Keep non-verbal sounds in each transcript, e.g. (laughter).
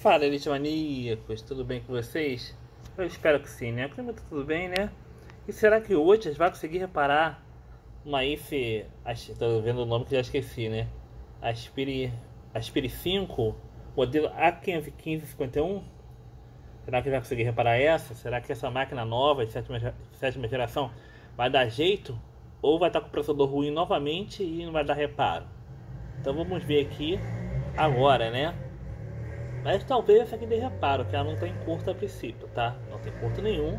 Fala, Elite Maníacos, tudo bem com vocês? Eu espero que sim, né? Comigo tá tudo bem, né? E será que hoje a gente vai conseguir reparar uma IFE... Tô vendo o nome que já esqueci, né? Aspire... Aspire 5, modelo A1551. Será que vai conseguir reparar essa? Será que essa máquina nova de sétima, sétima geração vai dar jeito? Ou vai estar com o processador ruim novamente e não vai dar reparo? Então vamos ver aqui agora, né? Mas talvez essa aqui dê reparo, que ela não tem curto a princípio, tá? Não tem curto nenhum.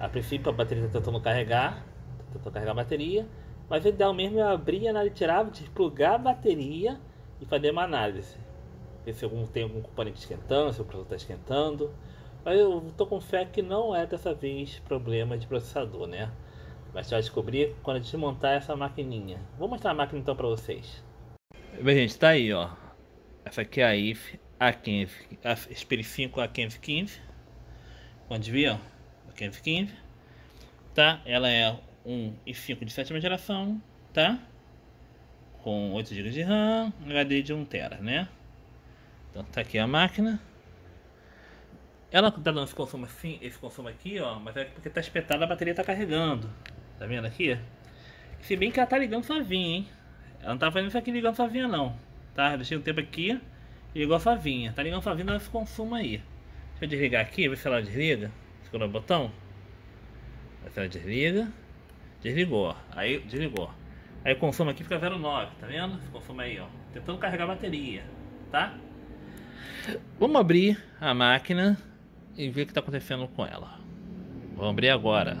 A princípio a bateria está tentando carregar, tá tentando carregar a bateria. Mas o ideal mesmo é abrir a análise tirar, desplugar a bateria e fazer uma análise. Ver se algum, tem algum componente esquentando, se o processador está esquentando. Mas eu tô com fé que não é dessa vez problema de processador, né? Mas você vai descobrir quando a gente montar essa maquininha. Vou mostrar a máquina então para vocês. Bem, gente, tá aí, ó. Essa aqui é a IF A15, a Spirit 5 A1515. Pode ver, ó. A1515. Tá? Ela é um i5 de sétima geração, tá? Com 8 GB de RAM, HD de 1 TB, né? Então tá aqui a máquina. Ela tá dando esse consumo assim, esse consumo aqui, ó, mas é porque tá espetada a bateria tá carregando. Tá vendo aqui? Se bem que ela tá ligando sozinha, hein? Ela não tá fazendo isso aqui ligando sozinha não. Tá? Deixei um tempo aqui e ligou sozinha. Tá ligando sozinha nesse consumo aí. Deixa eu desligar aqui, ver se ela desliga. Segura o botão. Ver se ela desliga. Desligou. Aí desligou. Aí o consumo aqui fica 0,9, tá vendo? Esse consumo aí, ó. Tentando carregar a bateria, tá? Vamos abrir a máquina e ver o que está acontecendo com ela. Vamos abrir agora.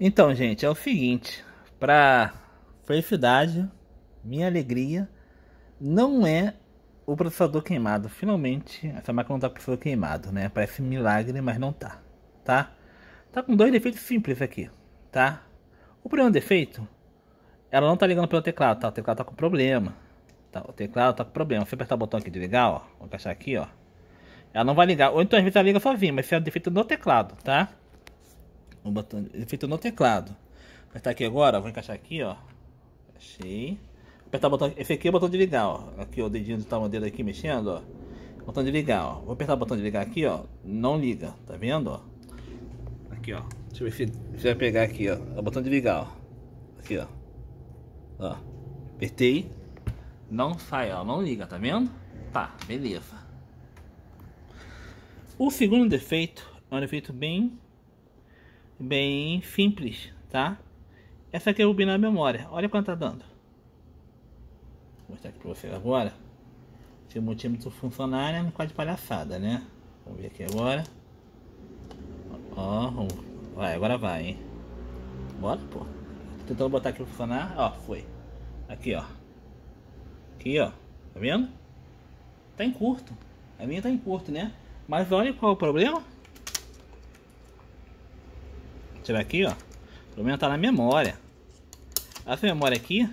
Então, gente, é o seguinte, para felicidade, minha alegria, não é o processador queimado. Finalmente, essa máquina não tá com o processador queimado, né? Parece milagre, mas não tá, tá? Tá com dois defeitos simples aqui, tá? O primeiro defeito, ela não tá ligando pelo teclado, tá? O teclado tá com problema. Tá, o teclado tá com problema. Se apertar o botão aqui de ligar, ó, vou encaixar aqui, ó. Ela não vai ligar. Ou então às vezes ela liga sozinha, mas isso é defeito no teclado, tá? O botão defeito no teclado. Vou apertar aqui agora, vou encaixar aqui, ó. Achei. Apertar o botão. Esse aqui é o botão de ligar, ó. Aqui, ó, o dedinho tá o dedo aqui mexendo, ó. Botão de ligar, ó. Vou apertar o botão de ligar aqui, ó. Não liga, tá vendo, ó? Aqui, ó. Deixa eu ver se, se vai pegar aqui, ó. É o botão de ligar, ó. Aqui, ó. Ó. Apertei. Não sai, ó. Não liga, tá vendo? Tá, beleza. O segundo defeito é um defeito bem bem simples, tá? Essa aqui é o binário memória. Olha quanto tá dando. Vou mostrar aqui pra vocês agora. Se o multímetro funcionar? Não pode palhaçada, né? Vamos ver aqui agora. Ó, vamos- vai, agora vai, hein? Bora, pô. Tô tentando botar aqui pra funcionar. Ó, foi. Aqui, ó. Aqui, ó. Tá vendo? Tá em curto. A minha tá em curto, né? Mas olha qual é o problema. Vou tirar aqui, ó. O problema tá na memória. Essa memória aqui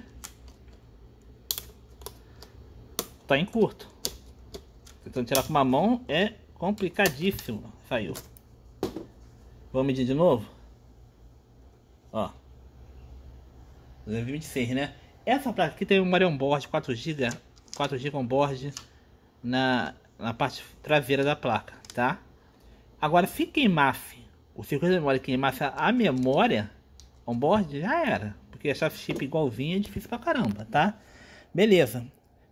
tá em curto. Tentando tirar com uma mão é complicadíssimo. Saiu. Vamos medir de novo? Ó. 226, né? Essa placa aqui tem um memória on-board 4GB, 4GB on-board na, na parte traseira da placa, tá? Agora, se queimasse o circuito de memória queimasse a memória on-board, já era. Porque achar chip igualzinho é difícil pra caramba, tá? Beleza.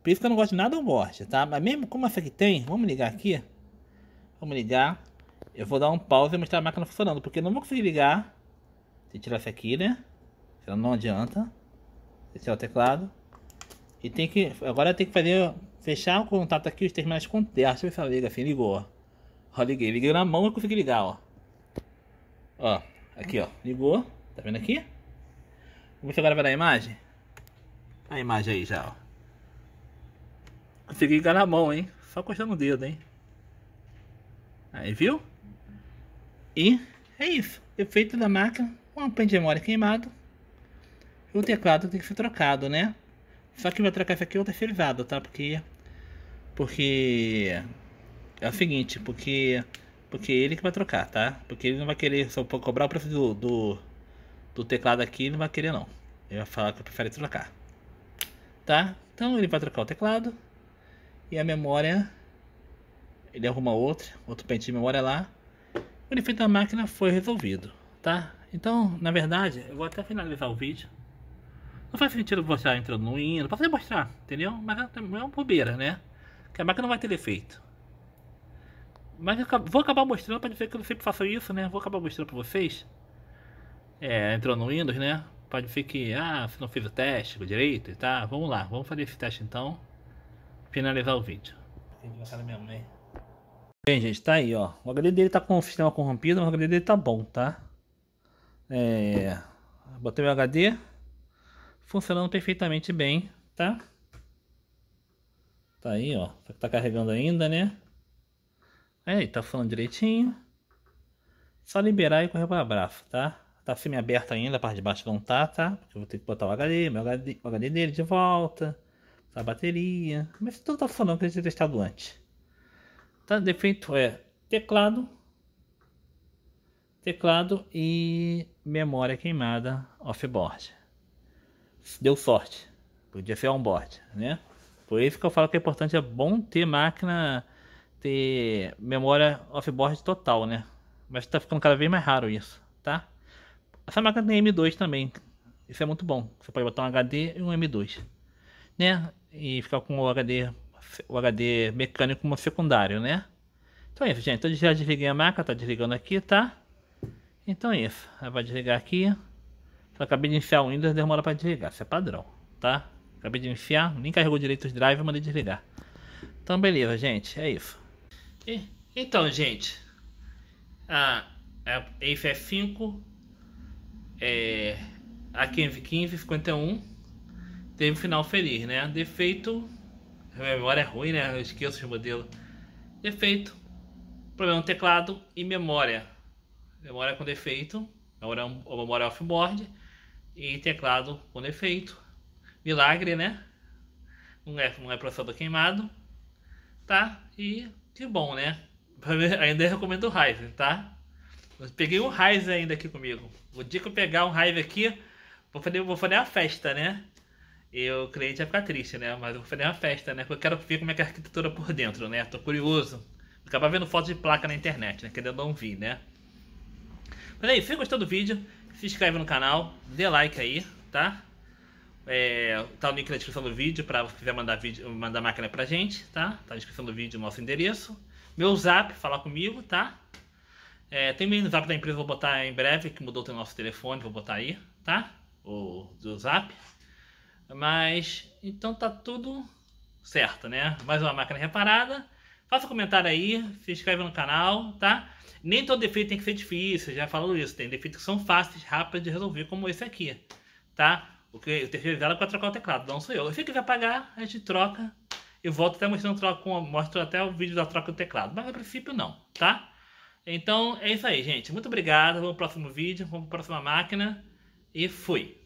Por isso que eu não gosto de nada on-board, tá? Mas mesmo como essa aqui tem, vamos ligar aqui. Vamos ligar. Eu vou dar um pause e mostrar a máquina funcionando, porque eu não vou conseguir ligar. Se tirar essa aqui, né? Senão não adianta. Esse é o teclado. E tem que. Agora tem que fazer. Fechar o contato aqui, os terminais com Deixa eu ver se ela liga assim. Ligou, ó. Ó, liguei. Liguei na mão e consegui ligar, ó. Ó, aqui, ó. Ligou. Tá vendo aqui? Vamos ver agora dar a imagem. A imagem aí já, ó. Consegui ligar na mão, hein? Só encostando o dedo, hein? Aí, viu? E é isso. Efeito da máquina. Um pente de memória queimado. O teclado tem que ser trocado, né? Só que vai trocar isso aqui é o terceirizado, tá? Porque. Porque. É o seguinte, porque. Porque ele que vai trocar, tá? Porque ele não vai querer, só for cobrar o preço do, do, do teclado aqui, ele não vai querer não. Ele vai falar que prefere trocar. Tá? Então ele vai trocar o teclado. E a memória. Ele arruma outra, outro pente de memória lá. O defeito da máquina foi resolvido, tá? Então, na verdade, eu vou até finalizar o vídeo. Não faz sentido mostrar entrando no Windows, posso mostrar, entendeu? Mas é uma bobeira, né? Que a máquina não vai ter defeito. Mas eu vou acabar mostrando para dizer que eu sempre faço isso, né? Vou acabar mostrando para vocês. É, entrou no Windows, né? Pode ser que, ah, você não fez o teste direito, tá? Vamos lá, vamos fazer esse teste então. Finalizar o vídeo. Bem, gente, tá aí, ó. O HD dele tá com o sistema corrompido, mas o HD dele tá bom, tá? É... Botei o HD. Funcionando perfeitamente bem, tá? Tá aí, ó. Tá carregando ainda, né? Aí, tá falando direitinho. Só liberar e correr para abraço, tá? Tá semi-aberto ainda, a parte de baixo não tá, tá? Porque eu vou ter que botar o HD, meu HD, o HD dele de volta. A bateria. Mas tudo tá funcionando que gente tinha testado antes. Tá? Defeito é teclado. Teclado e memória queimada offboard. Deu sorte. Podia ser onboard, né? Por isso que eu falo que é importante, é bom ter máquina, ter memória offboard total, né? Mas tá ficando cada vez mais raro isso, tá? Essa máquina tem M2 também. Isso é muito bom. Você pode botar um HD e um M2. Né? E ficar com o HD, o HD mecânico como secundário, né? Então é isso, gente. Eu já desliguei a máquina, tá desligando aqui, tá? Então é isso. Vai desligar aqui. Acabei de enfiar o Windows, demora para desligar. Isso é padrão, tá? Acabei de enfiar, nem carregou direito os drives, mandei desligar. Então beleza, gente. É isso. E, então, gente. A, a EFF5 é, a 1551 teve final feliz, né? Defeito, a memória é ruim, né? Eu esqueço o modelo. Defeito, problema no teclado e memória. Memória com defeito, memória, memória off-board e teclado com defeito. Milagre, né? Não é, não é processador queimado, tá? E que bom, né? Ainda (laughs) recomendo o Ryzen, tá? Eu peguei um Ryzen ainda aqui comigo. O dia que eu pegar um Ryzen aqui, vou fazer, vou fazer uma festa, né? E o cliente vai ficar triste, né? Mas eu vou fazer uma festa, né? Porque eu quero ver como é que é a arquitetura por dentro, né? Tô curioso. Vou acabar vendo fotos de placa na internet, né? Querendo não vir, né? Mas aí, se gostou do vídeo, se inscreve no canal, dê like aí, tá? É, tá o link na descrição do vídeo para quiser mandar vídeo, mandar máquina pra gente, tá? Tá na descrição do vídeo o nosso endereço. Meu zap, falar comigo, tá? É, tem o zap da empresa, vou botar em breve, que mudou o nosso telefone, vou botar aí, tá? O do zap. Mas, então tá tudo certo, né? Mais uma máquina reparada. Faça um comentário aí, se inscreve no canal, tá? Nem todo defeito tem que ser difícil, já falou isso. Tem defeitos que são fáceis, rápidos de resolver, como esse aqui, tá? O que eu terceirizado é para trocar o teclado, não sou eu. Se quiser pagar, a gente troca. Eu volto até mostrando troca, mostro até o vídeo da troca do teclado. Mas a princípio não, tá? Então é isso aí, gente. Muito obrigado. Vamos pro próximo vídeo, vamos para a próxima máquina. E fui.